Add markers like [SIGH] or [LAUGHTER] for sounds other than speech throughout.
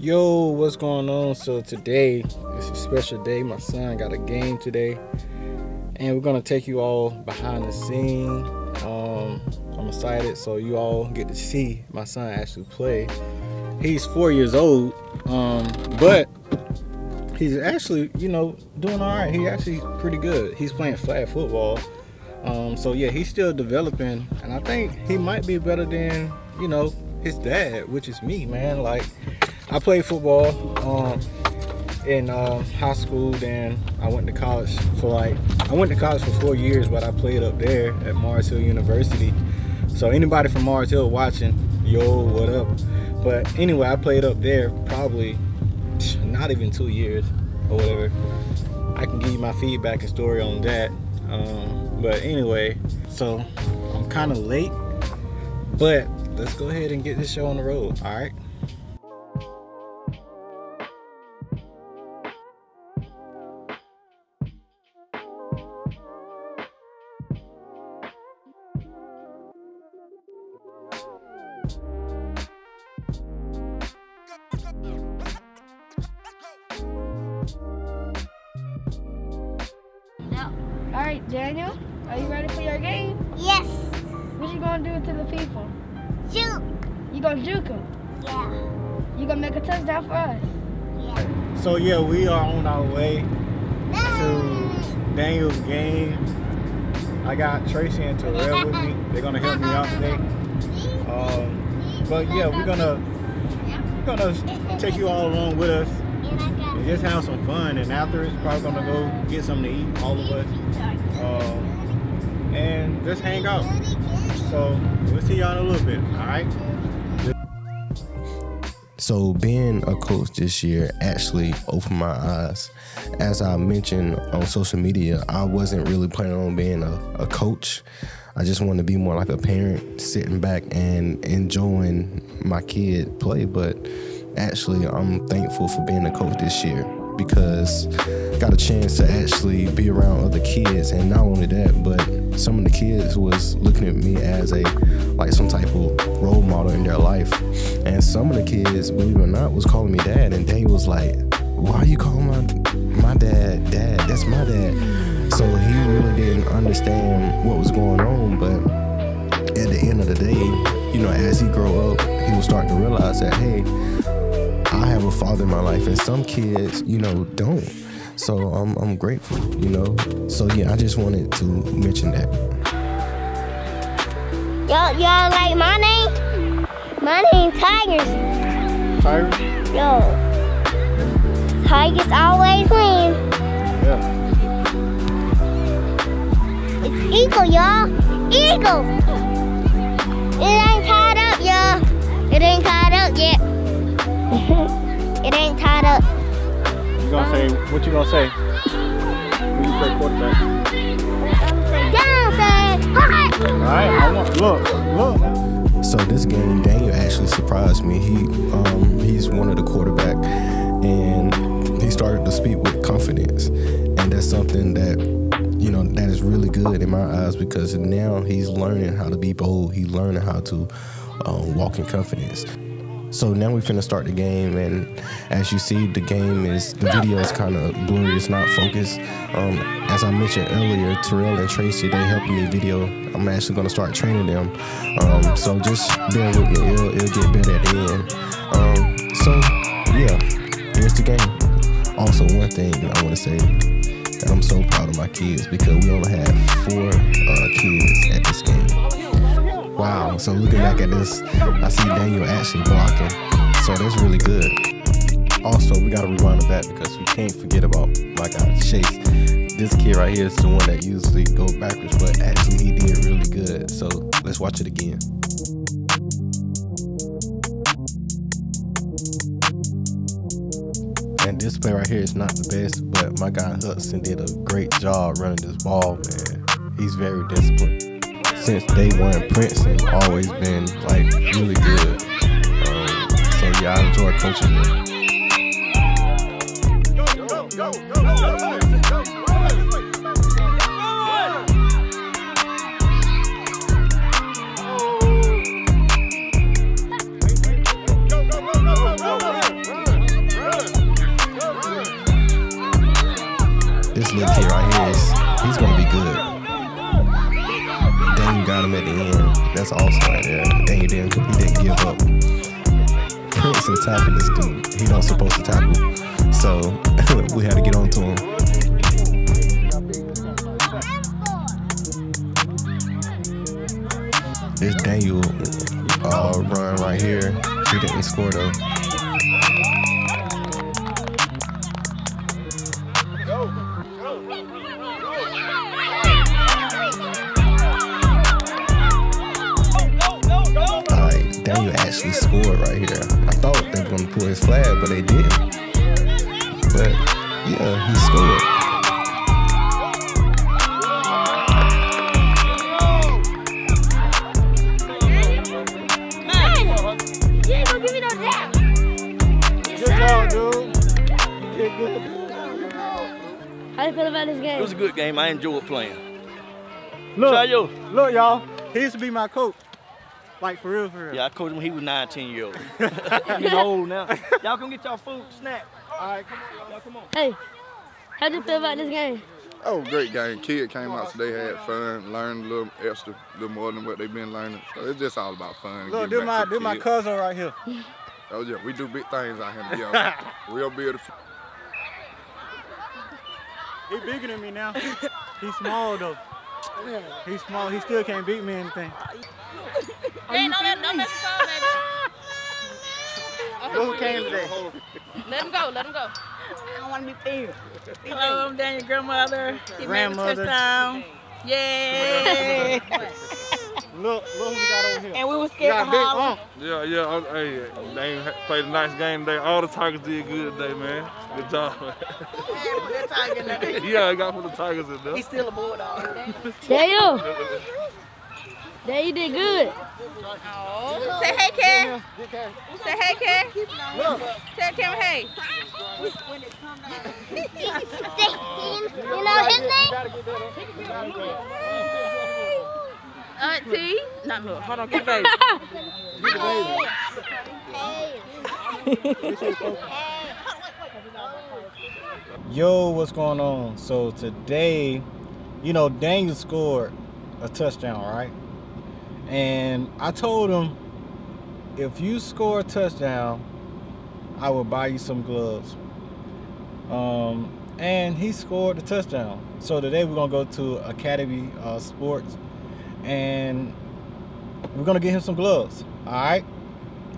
Yo, what's going on? So today it's a special day. My son got a game today, and we're gonna take you all behind the scene. Um, I'm excited, so you all get to see my son actually play. He's four years old, um, but he's actually, you know, doing all right. He's actually pretty good. He's playing flag football. Um, so yeah, he's still developing, and I think he might be better than you know his dad, which is me, man. Like I played football um, in uh, high school. Then I went to college for like I went to college for four years, but I played up there at Mars Hill University. So anybody from Mars Hill watching, yo, what up? But anyway, I played up there probably [SNIFFS] not even two years or whatever. I can give you my feedback and story on that. Um, but anyway, so I'm kind of late, but let's go ahead and get this show on the road. All right. Right, Daniel, are you ready for your game? Yes. What you gonna do to the people? Shoot. You gonna juke them? Yeah. You gonna make a touchdown for us? Yeah. So yeah, we are on our way to Daniel's game. I got Tracy and Terrell with me. They're gonna help me out today. Um, but yeah, we're gonna we're gonna take you all along with us and just have some fun. And after it's probably gonna go get something to eat, all of us, um, and just hang out. So we'll see y'all in a little bit. All right. So being a coach this year actually opened my eyes. As I mentioned on social media, I wasn't really planning on being a, a coach. I just wanted to be more like a parent, sitting back and enjoying my kid play. But actually, I'm thankful for being a coach this year because I got a chance to actually be around other kids and not only that but some of the kids was looking at me as a like some type of role model in their life. And some of the kids believe it or not was calling me dad and they was like why are you calling my my dad dad? That's my dad. So he really didn't understand what was going on but at the end of the day you know as he grow up he was starting to realize that hey I have a father in my life, and some kids, you know, don't. So I'm, I'm grateful, you know. So yeah, I just wanted to mention that. Y'all, y'all like my name? My name Tigers. Tyrus? Yo. Tigers always win. Yeah. It's Eagle, y'all. Eagle. It ain't tied up, y'all. It ain't tied up yet. [LAUGHS] it ain't tied up. You gonna say what you gonna say? When you play quarterback. Down, say, hi. All right. I want look look. So this game, Daniel actually surprised me. He um, he's one of the quarterback, and he started to speak with confidence, and that's something that you know that is really good in my eyes because now he's learning how to be bold. He's learning how to um, walk in confidence. So now we finna start the game, and as you see, the game is the video is kind of blurry. It's not focused. Um, as I mentioned earlier, Terrell and Tracy they helping me video. I'm actually gonna start training them. Um, so just bear with me. It'll, it'll get better at the end. Um, so yeah, here's the game. Also, one thing I want to say that I'm so proud of my kids because we only have four uh, kids at this game. Wow. So looking back at this, I see Daniel actually blocking. So that's really good. Also, we gotta rewind back because we can't forget about my guy Chase. This kid right here is the one that usually go backwards, but actually he did really good. So let's watch it again. And this play right here is not the best, but my guy Hudson did a great job running this ball, man. He's very disciplined since day one, Princeton always been like really good. Um, so yeah, I enjoy coaching them. So [LAUGHS] we had to get on to him. This Daniel uh, run right here. He didn't score though. Daniel actually scored right here. I thought they were gonna pull his flag, but they didn't. But yeah, he scored. You ain't gonna give me no down. Good. You. How you feel about this game? It was a good game. I enjoyed playing. Look, Shayo. look, y'all. He used to be my coach. Like for real, for real. Yeah, I coached him when he was 19 years old. [LAUGHS] He's old now. Y'all come get y'all food, snack. All right, come on. Y'all come on. Hey, how you feel about this game? Oh, great game. Kid came out today, had fun, learned a little extra, a little more than what they've been learning. So it's just all about fun. Look, giving do my to do my kids. cousin right here. [LAUGHS] Oh yeah, we do big things out here. Yeah, [LAUGHS] real beautiful. He bigger than me now. He's small though. He's small. He still can't beat me in anything. Hey, don't let, don't let him go, baby. [LAUGHS] Who came today. Let him go, let him go. I don't want to be fair. Hello, I'm Daniel's grandmother. He Grandmother. made touchdown. Yay! [LAUGHS] Look, look who we got over here. and we were scared got to big holler. Yeah, yeah. I'm, hey, they played a nice game today. All the Tigers did good today, man. Good job, man. That tiger in there. yeah, I got for the Tigers in there. He's still a bulldog. Daniel. [LAUGHS] Daniel, you did good. Oh. Say hey, Karen. Say hey, Karen. Tell Karen hey. You know his name? Uh, Auntie. Not me. Hold on, get baby. Yo, what's going on? So today, you know, Daniel scored a touchdown, right? And I told him, if you score a touchdown, I will buy you some gloves. Um, and he scored the touchdown. So today we're gonna go to Academy uh, Sports, and we're gonna get him some gloves. All right.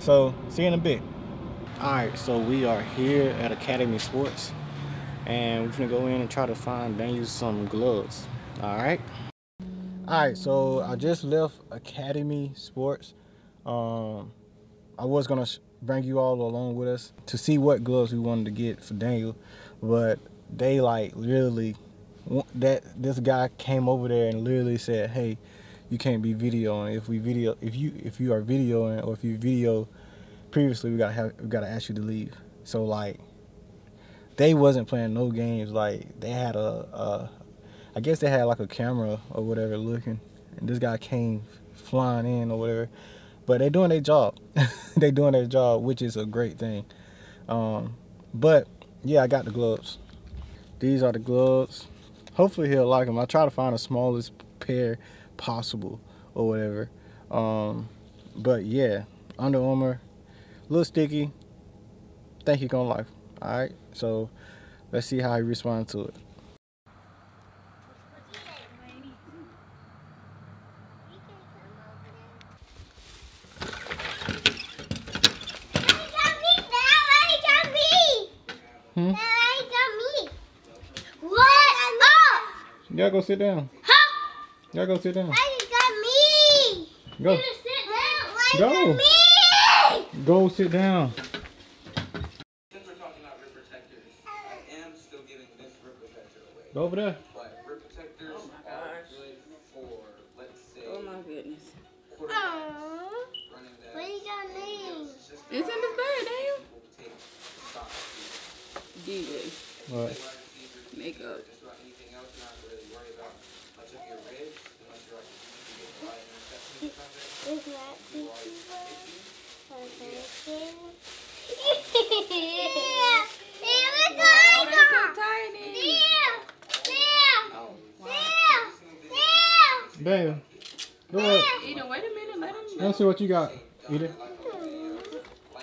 So see you in a bit. All right. So we are here at Academy Sports and we're gonna go in and try to find Daniel some gloves. All right. All right. So I just left Academy Sports. Um, I was gonna bring you all along with us to see what gloves we wanted to get for Daniel, but they like literally that this guy came over there and literally said, "Hey, you can't be videoing. If we video, if you if you are videoing or if you video previously, we gotta have we gotta ask you to leave." So like they wasn't playing no games. Like they had a, a I guess they had like a camera or whatever looking, and this guy came flying in or whatever. But they're doing their job. [LAUGHS] they doing their job, which is a great thing. Um, but yeah, I got the gloves. These are the gloves. Hopefully he'll like them. I try to find the smallest pair possible or whatever. Um, but yeah, Under Armour, little sticky. Think he gonna like. All right, so let's see how he responds to it. Hmm? What? Oh! Y'all go sit down. Huh? Y'all go sit down. Why you got me? Go. You sit down. Go. me? Go sit down. Since we're talking about rib protectors, I am still giving this rib protector away. Go over there. But rib protectors oh are good for, let's say, Oh my goodness. quarterback Aw. What you got me? It's in this bag, Daniel. will. DJ. What? Makeup. just about anything else, not really worry about much of your ribs, unless you're like, you get a lot of interceptions from it. Is that Oh, that's so tiny. Oh, wow. Daniel. Go up. Eden, wait a minute. Let him. Let's see what you got. Eat it.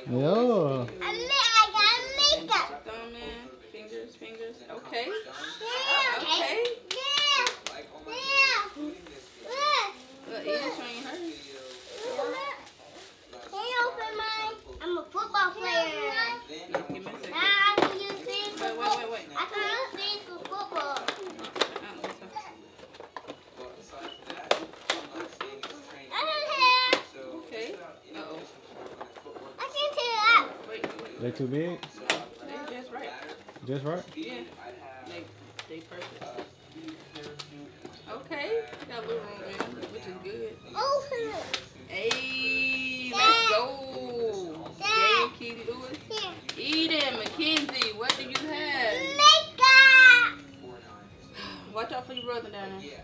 Yeah. I made, I got makeup. Thumb in, fingers, fingers. Okay. Yeah. Okay. Yeah. Yeah. Look. Look, her. Can you open mine? I'm a football player. No, give me a second. Now I can use things for Wait, wait, wait, wait. I can use things for football. Uh, this. I don't have. Okay. Uh-oh. I can tear up. Wait. They too big? Just right. Just right? For your brother down there.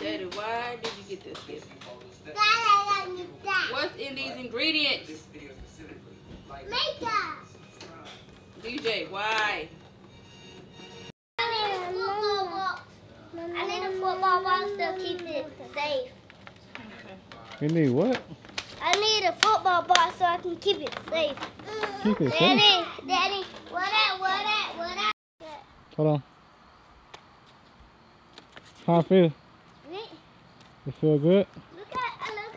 Daddy, why did you get this gift? Dad, I got you that. What's in these ingredients? Makeup. DJ, why? I need a football box. I need a football box to keep it safe. You need what? I need a football box so I can keep it safe. Keep it safe. Daddy, Daddy, what at, what at, what at? Hold on. How I feel? Look You feel good? at, I look.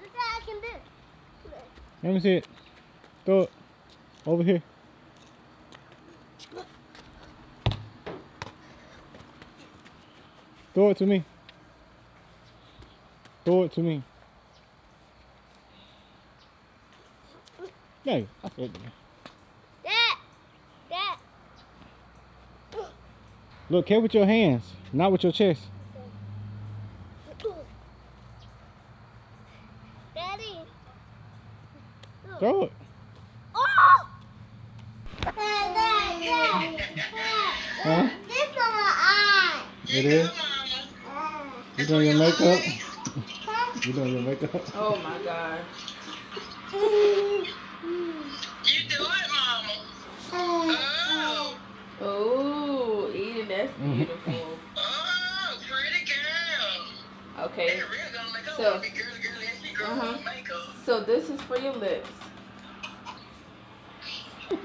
Look what I can do. Let me see it. Throw it. Over here. Throw it to me. Throw it to me. There. I said. Dad, Dad. Look, carry with your hands, not with your chest. Daddy. Throw it. Oh! Dad, Dad, Dad. Huh? This on my eye. It is. You doing your makeup? You doing your makeup? Oh my God. [LAUGHS] Oh, Eden, that's beautiful. Oh, pretty girl. Okay. They really gonna make her So- wanna be girly, girly, and she girl Uh-huh. So this is for your lips. [LAUGHS]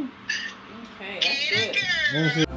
Okay, that's Pretty